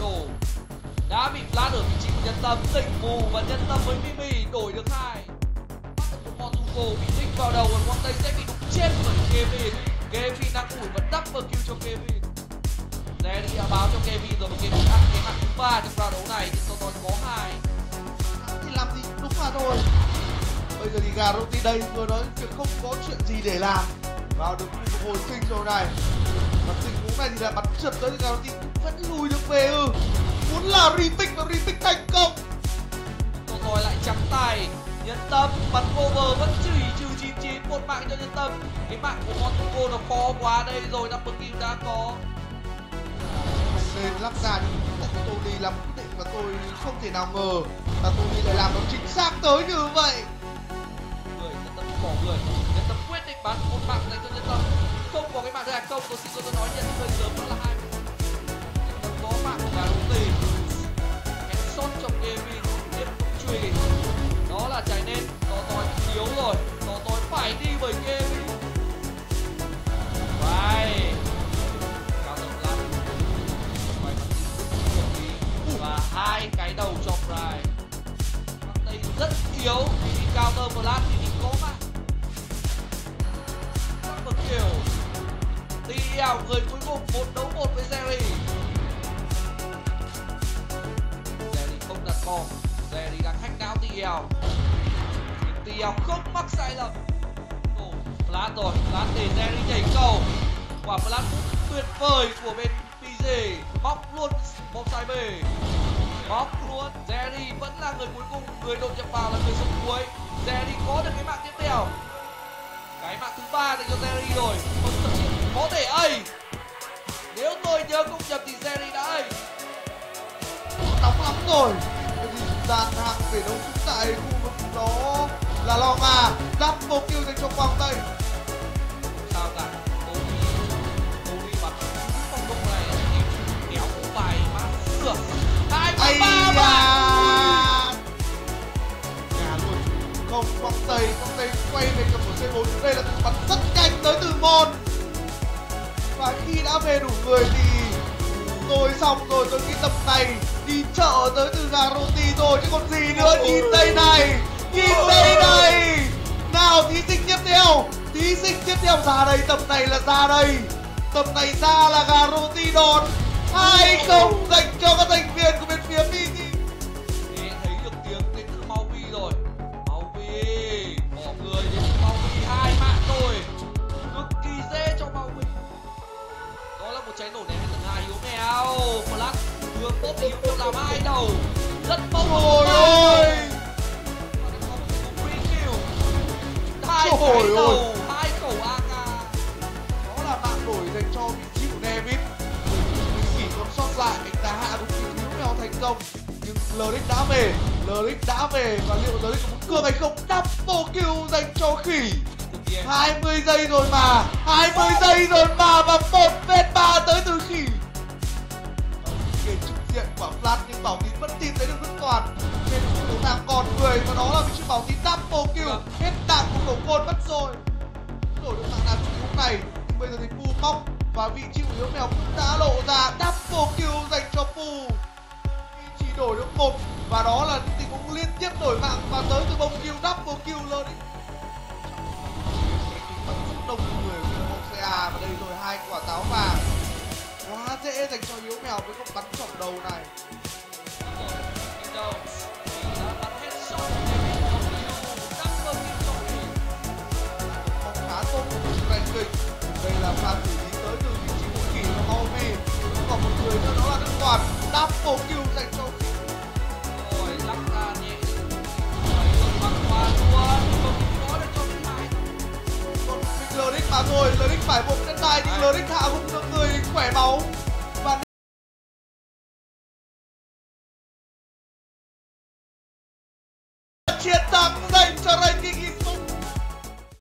đồ. Đã bị flash ở vị trí của nhân tâm tỉnh mù và nhân tâm với mimi đổi được hai. Bắt được một Motuko bị đích vào đầu và quang tây sẽ bị đục chết bởi kevin. Kevin đang ủi và double kill cho kevin. Danny đã báo cho kevin rồi và kevin ăn cái mặt thứ ba trong round đấu này nhưng Toton có hai. Thì làm gì? Đúng là thôi. Bây giờ thì gà roti đây, vừa nói việc không có chuyện gì để làm vào được hồi sinh rồi này. Và tình huống này thì là bắn trượt tới thì gà roti vẫn lùi được về ư. Muốn là repick và repick thành công. Toton lại trắng tay. Nhân tâm bắn cover vẫn chỉ trừ 99 một mạng cho nhân tâm. Cái mạng của Motuko nó khó quá đây rồi double kill đã có. Nên lắp ra nhưng Tony làm quyết định và tôi không thể nào ngờ là Tony lại làm nó chính xác tới như vậy. Người nhân tâm bỏ người quyết định bắn một mạng dành cho nhân tâm không có cái mạng thứ hai không tôi xin tôi nói nhận hơi sớm đó là hai nhân có mạng của gà rung tì headshot cho kevin tiếp tục truy. Đó là trái nên to tôi thiếu rồi, to tôi phải đi bởi kevin phải. Cao tầm lắm và hai cái đầu cho Pride Bắc Tây rất yếu vì đi một lát thì mình có mạng. Double đi ảo người cuối cùng một đấu một với Jerry. Jerry không đặt bom Jerry đang hack não TL nhưng TL không mắc sai lầm. Ồ, rồi Flat để Jerry nhảy cầu. Quả Flat tuyệt vời của bên PG bóc luôn bom sai bề bóc luôn Jerry vẫn là người cuối cùng người đội nhập vào là người sống cuối. Jerry có được cái hạng mạng thứ ba dành cho Jerry rồi. Còn thậm chí có thể A nếu tôi nhớ không nhầm thì Jerry đã A nóng lắm rồi. Cái gì dàn hạng về đấu súng tại khu vực đó. Là lo mà một kill dành cho quang tây. C4 Đây là bắn rất nhanh tới từ môn Và khi đã về đủ người thì Rồi xong rồi tôi nghĩ tập này Đi chợ tới từ gà roti rồi chứ còn gì nữa. Nhìn đây này Nhìn đây này. Nào thí sinh tiếp theo Thí sinh tiếp theo ra đây, tập này là ra đây. Tập này ra là gà roti đòn. Hai không dành cho các thành viên của đầu hai khẩu AK Đó là mạng đổi dành cho vị trí của David. Chỉ còn sót lại anh ta hạ đúng vị trí mèo thành công. Nhưng Lyric đã về Lyric đã về. Và liệu Lyric có cương hay không? Double kill dành cho khỉ. Cực kỳ em 20 giây rồi mà 20 giây rồi mà Và một vết ba tới từ khỉ. Kể trực diện quả flash nhưng Bảo Tín vẫn tìm thấy được Đức Toàn. Trên khu đấu nam còn người và đó là vị trí Bảo Tín double kill. Hết một mất rồi. Đổi được mạng nào trong tình huống này Nhưng bây giờ thì Pu móc Và vị trí của yếu Mèo cũng đã lộ ra double kill dành cho Pu Chỉ đổi được một Và đó là tình huống liên tiếp đổi mạng Và tới từ bông kill double kill lên vẫn rất đông người của bông CA và đây rồi hai quả táo vàng. Quá dễ dành cho yếu mèo với con bắn chọc đầu này. Rồi mà Lyric phải vùng chân đai nhưng Đấy. Lyric hạ gục được người khỏe máu và chiến thắng dành cho ranking